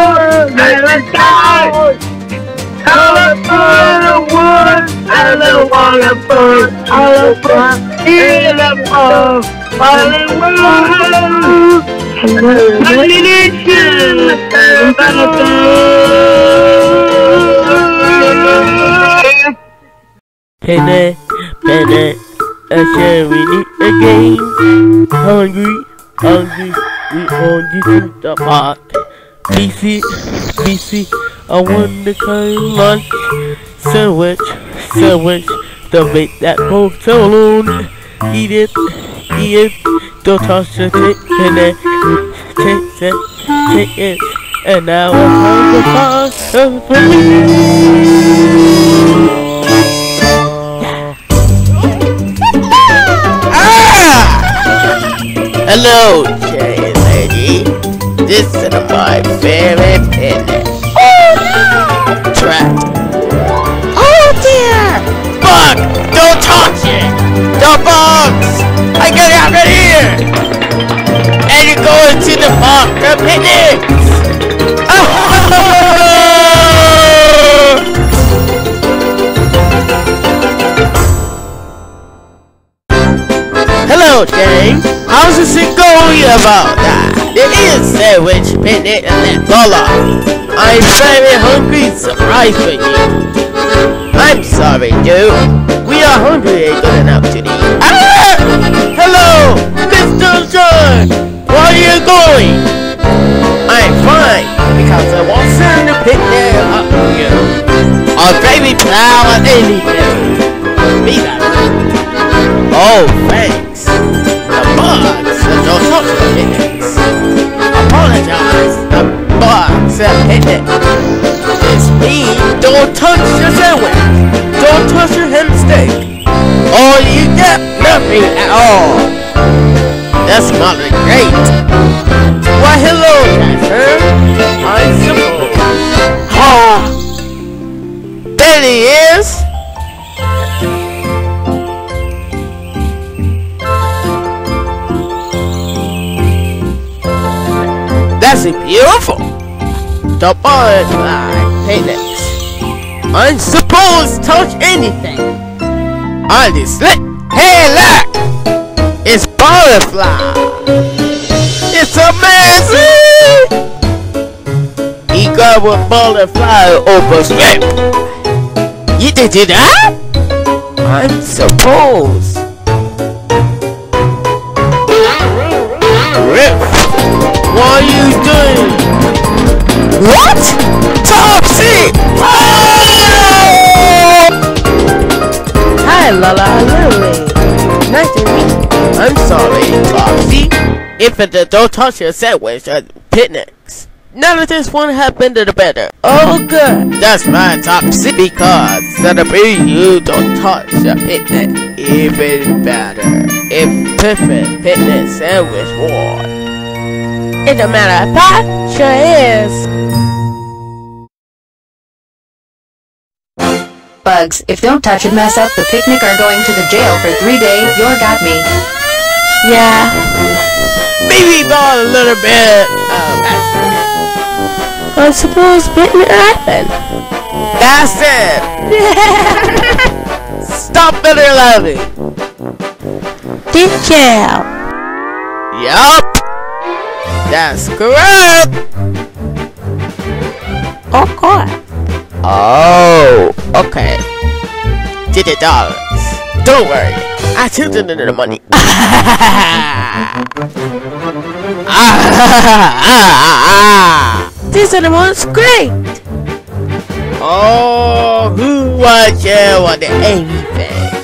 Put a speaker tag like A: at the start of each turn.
A: live in the sky. I live in the woods and the bird. Live in the need you and the
B: Penny, penny, I said we need a game. Hungry, hungry, we on to the park. BC, BC, I want the kind of lunch. Sandwich, sandwich, to make that whole saloon. Eat it, eat it, don't touch the tick, penny. Take it, take it, and now I'm on the Hello, Jay lady. This is my favorite picnic. Trap. Oh dear! Bug! Don't touch it! The bugs! I get out of here! And you're going to the park for picnics! Hello, Jay. How's this it going about that? It is sandwich, picnic, and dollar. I'm very hungry. Surprise for you. I'm sorry, dude. We are hungry and good enough to eat. Ah! Hello, Mr. John. Where are you going? I'm fine because I want send the picnic up to you. Or baby plow or anything. Be that. Nothing at all. That's not great. Why, hello, Jasper. I suppose. Oh, there he is. That's beautiful. The butterfly picnics. I'm supposed to touch anything. On this slit. Hey, look! It's butterfly. It's amazing. He got a butterfly over strip. You did it, that? I'm supposed. Rip. What are you doing? What? Topsy!
C: Hi, Lala
B: I'm sorry, Topsy. If it don't touch your sandwich at picnics. None of this won't happen to the better.
C: Oh, good.
B: That's right, Topsy, because that celebrate you don't touch the picnic. Even better. If perfect picnic sandwich war.
C: As a matter of fact, sure is.
D: Bugs, if don't touch and mess up the picnic are going to the jail for three days. You're got me.
C: Yeah.
B: Maybe not a little bit. Um,
C: I suppose bitten happen.
B: that's it. Stop bitter loving.
C: Did jail.
B: Yup. That's correct.
C: Okay.
B: Oh, okay. Fifty dollars. Don't worry. I took the, the money. ah,
C: This animal's great.
B: oh, who was you on the anything?